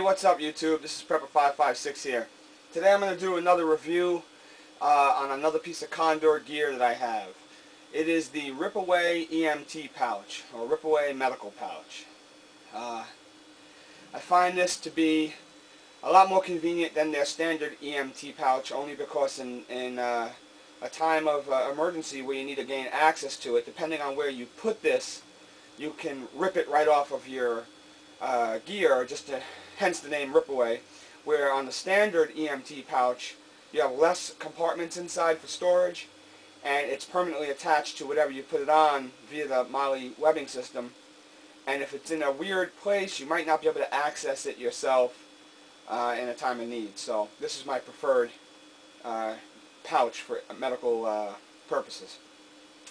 what's up YouTube? This is Prepper556 here. Today I'm going to do another review uh, on another piece of Condor gear that I have. It is the Ripaway EMT pouch, or Ripaway medical pouch. Uh, I find this to be a lot more convenient than their standard EMT pouch only because in, in uh, a time of uh, emergency where you need to gain access to it, depending on where you put this, you can rip it right off of your uh, gear, just to, hence the name Ripaway, where on the standard EMT pouch you have less compartments inside for storage and it's permanently attached to whatever you put it on via the MOLLE webbing system and if it's in a weird place you might not be able to access it yourself uh, in a time of need. So this is my preferred uh, pouch for medical uh, purposes.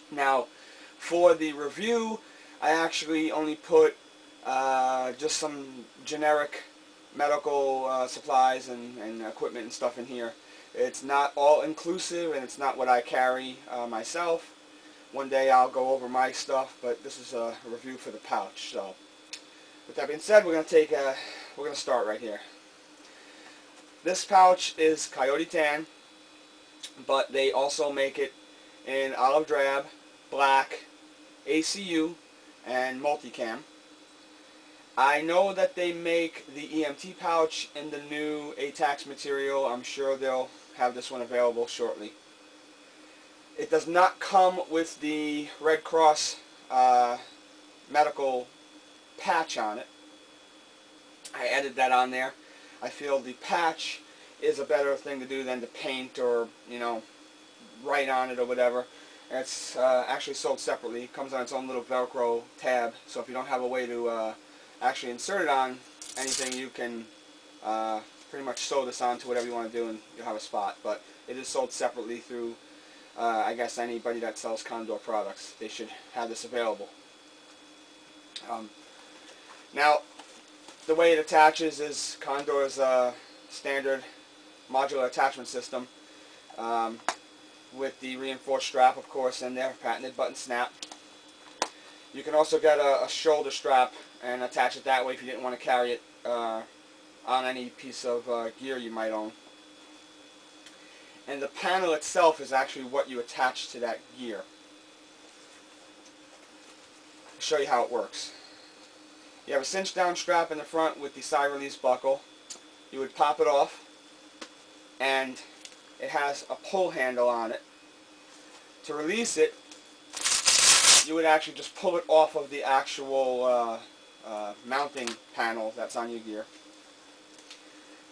Now for the review I actually only put uh, just some generic medical uh, supplies and, and, equipment and stuff in here. It's not all inclusive and it's not what I carry uh, myself. One day I'll go over my stuff, but this is a review for the pouch. So, with that being said, we're to take a, we're going to start right here. This pouch is Coyote Tan, but they also make it in olive drab, black, ACU, and multicam. I know that they make the EMT pouch in the new A-TACS material. I'm sure they'll have this one available shortly. It does not come with the Red Cross uh, medical patch on it. I added that on there. I feel the patch is a better thing to do than to paint or, you know, write on it or whatever. It's uh, actually sold separately. It comes on its own little Velcro tab, so if you don't have a way to uh, actually insert it on anything, you can uh, pretty much sew this onto whatever you want to do and you'll have a spot. But it is sold separately through, uh, I guess, anybody that sells Condor products. They should have this available. Um, now, the way it attaches is Condor's uh, standard modular attachment system um, with the reinforced strap, of course, and their patented button snap. You can also get a, a shoulder strap and attach it that way if you didn't want to carry it uh, on any piece of uh, gear you might own. And the panel itself is actually what you attach to that gear. I'll show you how it works. You have a cinch down strap in the front with the side release buckle. You would pop it off and it has a pull handle on it. To release it, you would actually just pull it off of the actual uh, uh, mounting panel that's on your gear.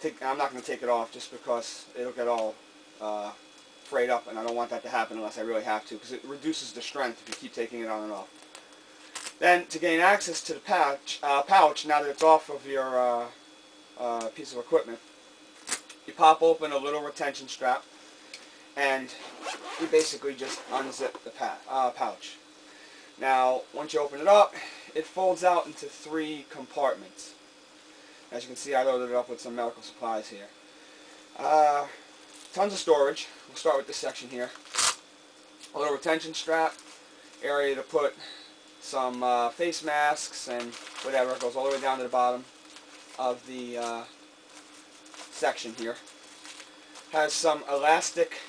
Take, I'm not going to take it off just because it'll get all uh, frayed up and I don't want that to happen unless I really have to because it reduces the strength if you keep taking it on and off. Then to gain access to the pouch, uh, pouch now that it's off of your uh, uh, piece of equipment, you pop open a little retention strap and you basically just unzip the pouch. Now, once you open it up, it folds out into three compartments. As you can see, I loaded it up with some medical supplies here. Uh, tons of storage. We'll start with this section here. A little retention strap, area to put some uh, face masks and whatever. It goes all the way down to the bottom of the uh, section here. Has some elastic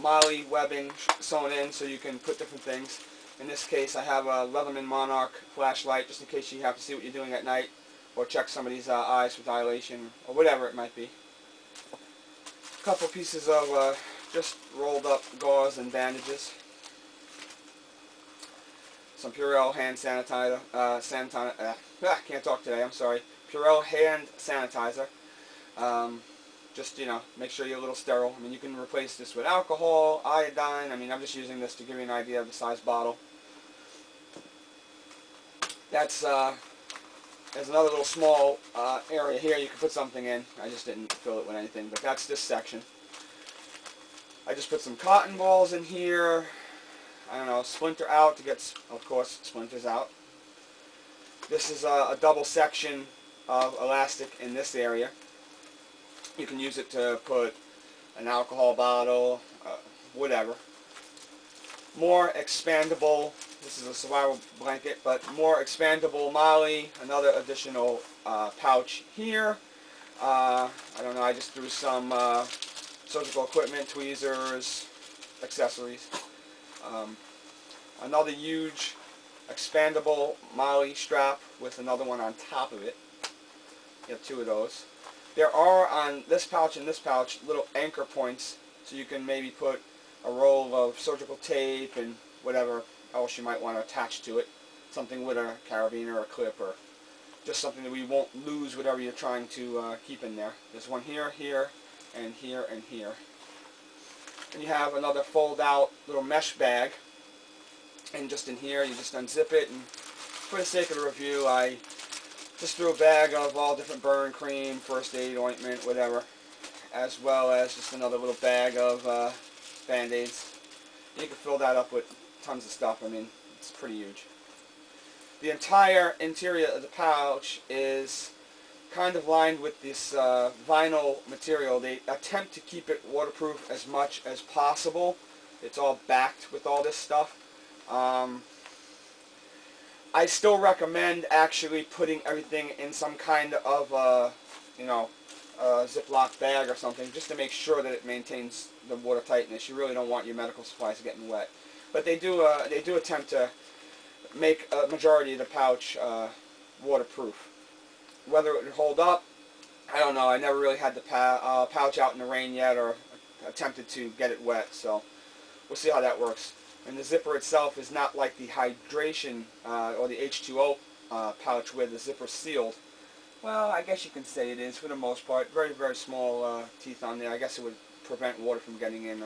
MOLLE webbing sewn in so you can put different things. In this case, I have a Leatherman Monarch flashlight just in case you have to see what you're doing at night or check somebody's uh, eyes for dilation or whatever it might be. A couple pieces of uh, just rolled up gauze and bandages. Some Purell hand sanitizer, uh, sanitizer, uh, ah, can't talk today, I'm sorry. Purell hand sanitizer. Um, just, you know, make sure you're a little sterile. I mean, you can replace this with alcohol, iodine. I mean, I'm just using this to give you an idea of the size bottle. That's, uh, there's another little small uh, area here you can put something in. I just didn't fill it with anything, but that's this section. I just put some cotton balls in here. I don't know, splinter out to get, of course, splinters out. This is a, a double section of elastic in this area. You can use it to put an alcohol bottle, uh, whatever. More expandable, this is a survival blanket, but more expandable MOLLE, another additional uh, pouch here. Uh, I don't know, I just threw some uh, surgical equipment, tweezers, accessories. Um, another huge expandable MOLLE strap with another one on top of it. You have two of those. There are on this pouch and this pouch little anchor points so you can maybe put a roll of surgical tape and whatever else you might want to attach to it. Something with a carabiner or a clip or just something that we won't lose whatever you're trying to uh, keep in there. There's one here, here, and here, and here. And you have another fold out little mesh bag and just in here you just unzip it and for the sake of the review I just threw a bag of all different burn cream, first aid ointment, whatever as well as just another little bag of uh, band-aids. You can fill that up with tons of stuff. I mean, it's pretty huge. The entire interior of the pouch is kind of lined with this uh, vinyl material. They attempt to keep it waterproof as much as possible. It's all backed with all this stuff. Um, I still recommend actually putting everything in some kind of, uh, you know, a Ziploc bag or something just to make sure that it maintains the water tightness. You really don't want your medical supplies getting wet. But they do, uh, they do attempt to make a majority of the pouch uh, waterproof. Whether it would hold up, I don't know. I never really had the uh, pouch out in the rain yet or attempted to get it wet. So we'll see how that works. And the zipper itself is not like the hydration uh, or the H2O uh, pouch where the zipper sealed. Well, I guess you can say it is for the most part. Very, very small uh, teeth on there. I guess it would prevent water from getting in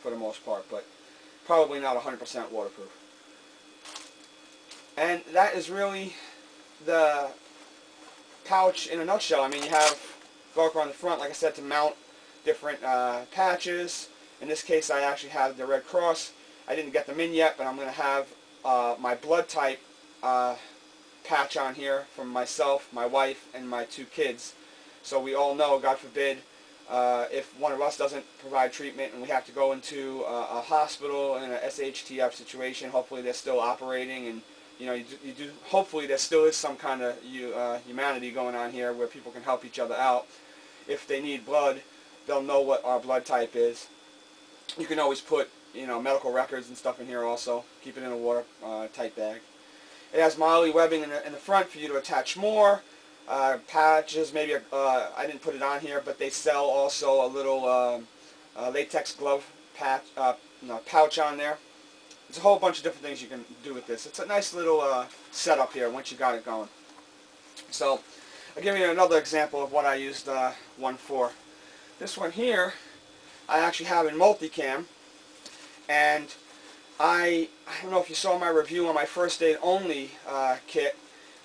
for the most part, but probably not 100% waterproof. And that is really the pouch in a nutshell. I mean, you have Velcro on the front, like I said, to mount different uh, patches. In this case, I actually have the Red Cross I didn't get them in yet, but I'm going to have uh, my blood type uh, patch on here from myself, my wife, and my two kids. So we all know, God forbid, uh, if one of us doesn't provide treatment and we have to go into a hospital in a SHTF situation, hopefully they're still operating and you know, you do, you do, hopefully there still is some kind of uh, humanity going on here where people can help each other out. If they need blood, they'll know what our blood type is. You can always put you know, medical records and stuff in here also. Keep it in a watertight uh, bag. It has MOLLE webbing in the, in the, front for you to attach more. Uh, patches, maybe, uh, I didn't put it on here, but they sell also a little uh, latex glove patch, uh, no, pouch on there. There's a whole bunch of different things you can do with this. It's a nice little uh, setup here once you got it going. So, I'll give you another example of what I used one for. This one here, I actually have in multicam and I, I don't know if you saw my review on my first aid only kit.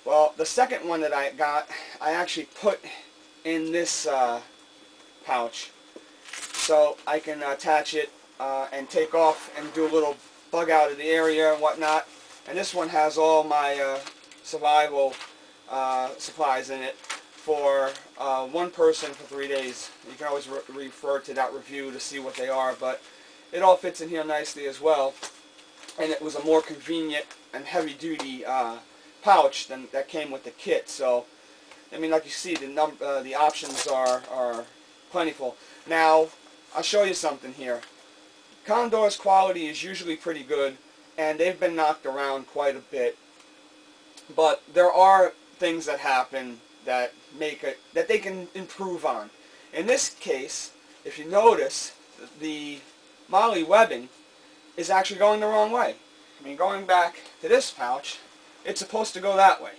Well, the second one that I got, I actually put in this uh, pouch. So I can attach it uh, and take off and do a little bug out of the area and whatnot. And this one has all my uh, survival uh, supplies in it for uh, one person for three days. You can always re refer to that review to see what they are. But it all fits in here nicely as well. And it was a more convenient and heavy-duty uh, pouch than that came with the kit. So, I mean, like you see, the num uh, the options are are plentiful. Now, I'll show you something here. Condor's quality is usually pretty good, and they've been knocked around quite a bit. But there are things that happen that make it that they can improve on. In this case, if you notice, the MOLLE webbing is actually going the wrong way. I mean, going back to this pouch, it's supposed to go that way.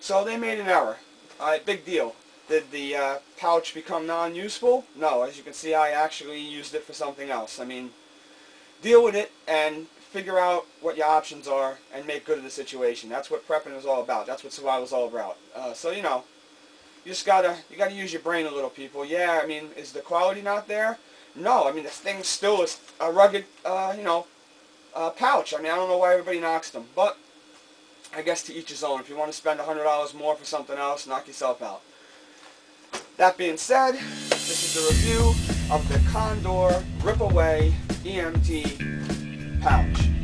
So they made an error. Alright, big deal. Did the uh, pouch become non-useful? No, as you can see, I actually used it for something else. I mean, deal with it and figure out what your options are and make good of the situation. That's what prepping is all about. That's what survival is all about. Uh, so, you know, you just gotta, you gotta use your brain a little, people. Yeah, I mean, is the quality not there? No, I mean, this thing still is a rugged, uh, you know, uh, pouch. I mean, I don't know why everybody knocks them, but I guess to each his own. If you want to spend $100 more for something else, knock yourself out. That being said, this is the review of the Condor Rip Away EMT pouch.